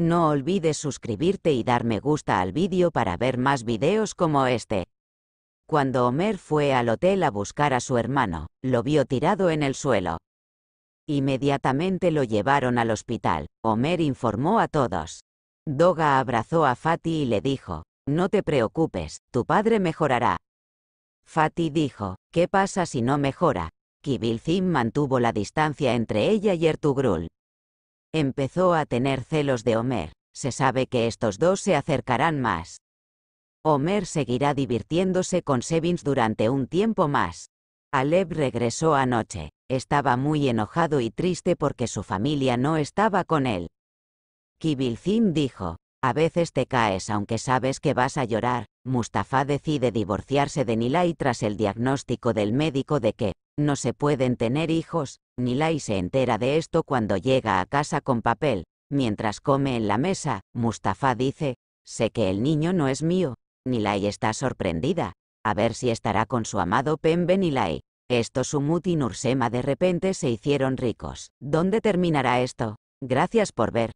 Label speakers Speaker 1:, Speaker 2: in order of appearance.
Speaker 1: No olvides suscribirte y dar me gusta al vídeo para ver más videos como este. Cuando Homer fue al hotel a buscar a su hermano, lo vio tirado en el suelo. Inmediatamente lo llevaron al hospital. Homer informó a todos. Doga abrazó a Fatty y le dijo, no te preocupes, tu padre mejorará. Fatty dijo, ¿qué pasa si no mejora? Kibilzim mantuvo la distancia entre ella y Ertugrul. Empezó a tener celos de Homer, se sabe que estos dos se acercarán más. Homer seguirá divirtiéndose con Sevins durante un tiempo más. Aleb regresó anoche, estaba muy enojado y triste porque su familia no estaba con él. Kibilzim dijo, a veces te caes aunque sabes que vas a llorar. Mustafa decide divorciarse de Nilay tras el diagnóstico del médico de que no se pueden tener hijos. Nilay se entera de esto cuando llega a casa con papel. Mientras come en la mesa, Mustafa dice, sé que el niño no es mío. Nilay está sorprendida. A ver si estará con su amado Pembe Nilay. Esto Sumut y Nursema de repente se hicieron ricos. ¿Dónde terminará esto? Gracias por ver.